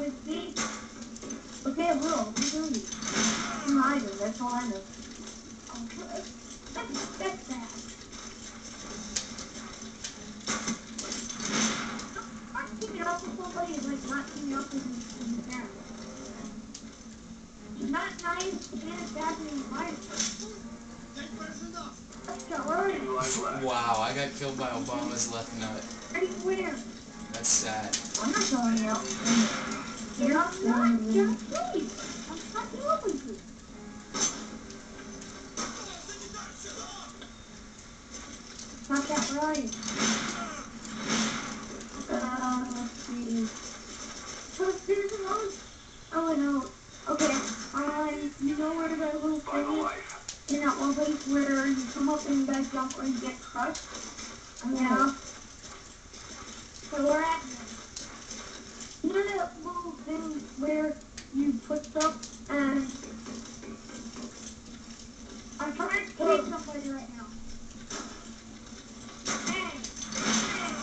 his feet. Okay, Will, what are you doing? I'm hiding, that's all I know. Oh, good. That's, that's bad. Teaming up with somebody is like not teaming up with his, his. He's not nice and it's bad when he's nice. Let's go, where are you? Wow, I got killed by Obama's left nut. Are you where? That's sad. I'm not going you. You're not, you're not, please. I'm fucking up with you. Not that right. Uh, let's see. What's this one? Oh, no. Okay, um, you know where the little thing is? In that one place where you come up and you guys jump or you get crushed? Yeah. So we're at that little thing where you put stuff and I'm trying to kill somebody right now. Hey! Hey!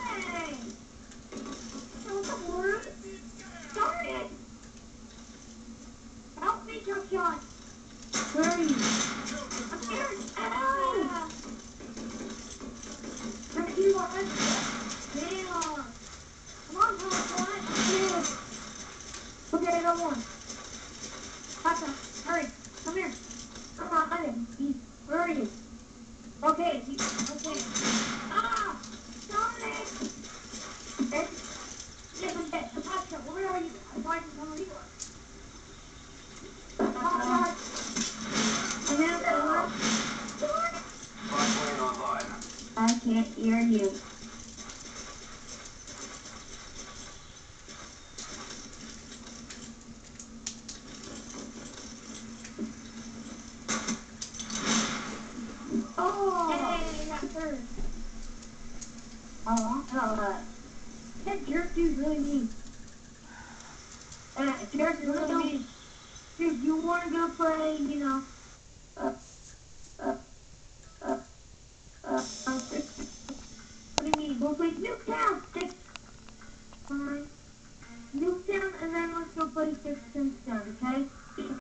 Hey! Hey, what's up, word? Darn it! Help me, Chuck John! Where are you? I'm here! Ow! Right here, behind us. Damn! Come on, come on, come on. Here. Okay, I got one. Papa, hurry. Come here. Come on, hide him. He, where are you? Okay, he, okay. Ah! Dominic! Okay. Yes, I'm dead. Natasha, where are you? I'm to know where you are. Natasha! I'm in the. I can't hear you. Oh! Oh, that jerk dude's really mean. Uh, jerk is really mean. Dude, you wanna go play, you know, uh, uh, uh, uh, uh, what do you mean? Go play Nuketown! Fine. Nuketown, and then let's go play Sixth